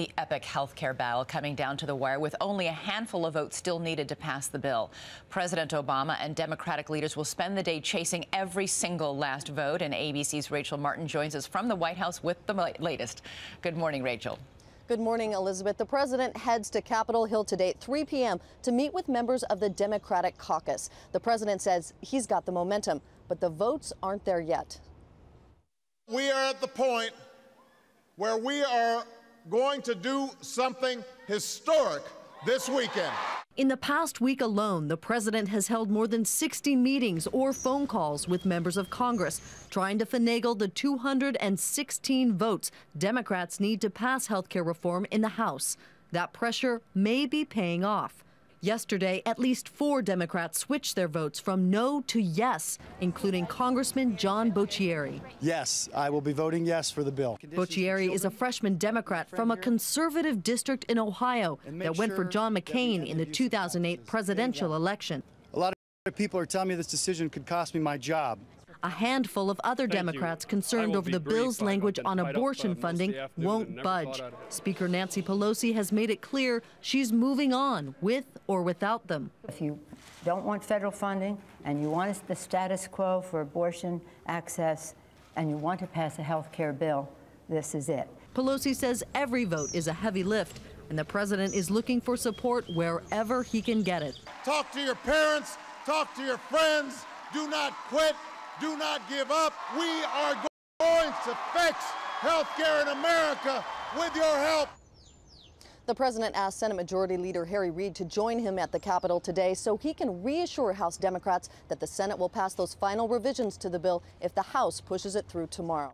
The epic health care battle coming down to the wire with only a handful of votes still needed to pass the bill. President Obama and Democratic leaders will spend the day chasing every single last vote. And ABC's Rachel Martin joins us from the White House with the latest. Good morning, Rachel. Good morning, Elizabeth. The president heads to Capitol Hill today at 3 p.m. to meet with members of the Democratic caucus. The president says he's got the momentum, but the votes aren't there yet. We are at the point where we are going to do something historic this weekend. In the past week alone, the president has held more than 60 meetings or phone calls with members of Congress, trying to finagle the 216 votes Democrats need to pass health care reform in the House. That pressure may be paying off. Yesterday, at least four Democrats switched their votes from no to yes, including Congressman John Boccieri. Yes, I will be voting yes for the bill. Boccieri is a freshman Democrat from a conservative district in Ohio that went for John McCain in the 2008 presidential election. A lot of people are telling me this decision could cost me my job. A handful of other Democrats concerned over the bill's language on abortion funding won't budge. Speaker Nancy Pelosi has made it clear she's moving on with or without them. If you don't want federal funding and you want the status quo for abortion access and you want to pass a health care bill, this is it. Pelosi says every vote is a heavy lift, and the president is looking for support wherever he can get it. Talk to your parents, talk to your friends, do not quit. Do not give up. We are going to fix health care in America with your help. The president asked Senate Majority Leader Harry Reid to join him at the Capitol today so he can reassure House Democrats that the Senate will pass those final revisions to the bill if the House pushes it through tomorrow.